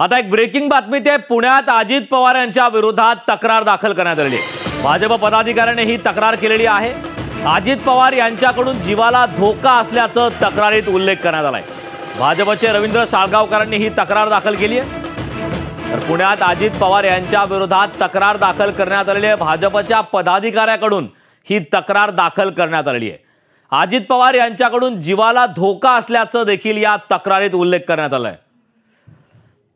आता एक ब्रेकिंग बातमी ते पुण्यात अजित पवार यांच्या विरोधात तक्रार दाखल करण्यात आलेली आहे. भाजप पदाधिकाऱ्याने ही तक्रार केलेली आहे. अजित पवार यांच्याकडून जीवाला धोका असल्याचं तक्रारीत उल्लेख करण्यात आलाय. भाजपचे रवींद्र साळगावकरांनी ही तक्रार दाखल केली आहे. तर पुण्यात अजित पवार यांच्या विरोधात तक्रार दाखल करण्यात आलेली आहे. भाजपच्या पदाधिकाऱ्याकडून ही तक्रार दाखल करण्यात आलेली आहे. अजित पवार यांच्याकडून जीवाला धोका असल्याचं देखील या तक्रारीत उल्लेख करण्यात आलाय.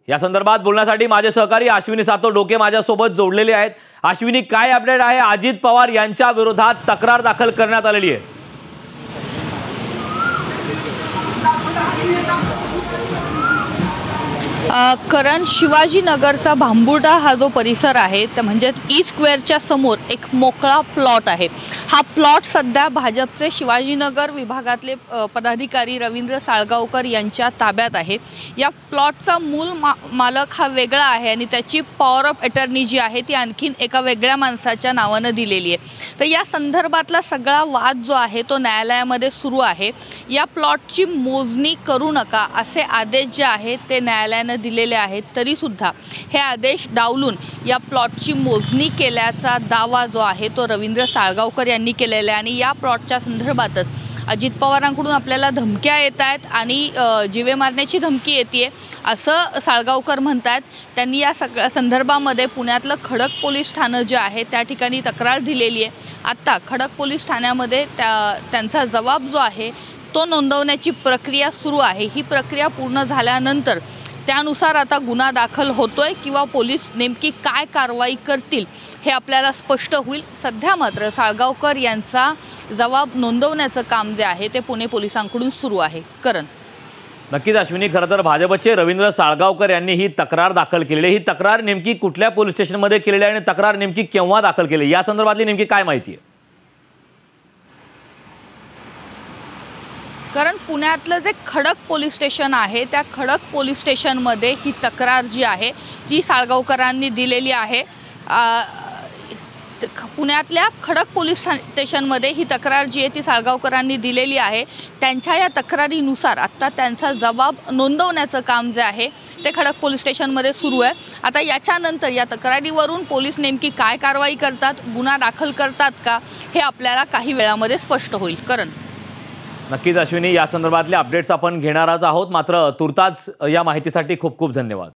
या संदर्भात बोलण्यासाठी माझे सहकारी अश्विनी सातो डोके माझ्यासोबत जोडलेले आहेत. अश्विनी काय अपडेट आहे? अजित पवार यांच्या विरोधात तक्रार दाखल करण्यात आलेली आहे. करण शिवाजीनगरचा भांबुर्डा हा जो परिसर आहे तर म्हणजे ई स्क्वेअरच्या समोर एक मोकळा प्लॉट आहे. हा प्लॉट सध्या भाजपचे शिवाजीनगर विभागातले पदाधिकारी रवींद्र साळगावकर यांच्या ताब्यात आहे. या प्लॉटचा मूल मा मालक हा वेगळा आहे आणि त्याची पॉवर ऑफ अटर्नी जी आहे ती आणखीन एका वेगळ्या माणसाच्या नावानं दिलेली आहे. तर या संदर्भातला सगळा वाद जो आहे तो न्यायालयामध्ये सुरू आहे. या प्लॉटची मोजणी करू नका असे आदेश जे आहेत ते न्यायालयानं दिलेले आहेत. तरीसुद्धा हे आदेश डावलून या प्लॉटची मोजणी केल्याचा दावा जो आहे तो रवींद्र साळगावकर यांनी केलेला आहे. आणि या प्लॉटच्या संदर्भातच अजित पवारांकडून आपल्याला धमक्या येत आहेत आणि जीवे मारण्याची धमकी येते असं साळगावकर म्हणत आहेत त्यांनी या सगळ्या संदर्भामध्ये पुण्यातलं खडक पोलीस ठाणं जे आहे त्या ठिकाणी तक्रार दिलेली आहे. आत्ता खडक पोलीस ठाण्यामध्ये त्या त्यांचा जबाब जो आहे तो नोंदवण्याची प्रक्रिया सुरू आहे. ही प्रक्रिया पूर्ण झाल्यानंतर त्यानुसार आता गुन्हा दाखल होतोय किंवा पोलीस नेमकी काय कारवाई करतील हे आपल्याला स्पष्ट होईल. सध्या मात्र साळगावकर यांचा जबाब नोंदवण्याचं काम जे आहे ते पुणे पोलिसांकडून सुरू आहे. करण. नक्कीच अश्विनी खरं तर भाजपचे रवींद्र साळगावकर यांनी ही तक्रार दाखल केलेली आहे. ही तक्रार नेमकी कुठल्या पोलीस स्टेशनमध्ये केलेली आहे आणि तक्रार नेमकी केव्हा दाखल केली? या संदर्भातली नेमकी काय माहिती आहे? कारण पुण्यातलं जे खडक पोलीस स्टेशन आहे त्या खडक पोलीस स्टेशनमध्ये ही तक्रार जी आहे ती साळगावकरांनी दिलेली आहे ख- पुण्यातल्या खडक पोलीस स्टेशनमध्ये ही तक्रार जी आहे ती साळगावकरांनी दिलेली आहे. त्यांच्या या तक्रारीनुसार आत्ता त्यांचा जबाब नोंदवण्याचं काम जे आहे ते खडक पोलीस स्टेशनमध्ये सुरू आहे. आता याच्यानंतर या तक्रारीवरून पोलीस नेमकी काय कारवाई करतात गुन्हा दाखल करतात का हे आपल्याला काही वेळामध्ये स्पष्ट होईल. करण. नक्कीच अश्विनी या संदर्भातले अपडेट्स आपण घेणारच आहोत. मात्र तुर्ताच या माहितीसाठी खूप खूप धन्यवाद.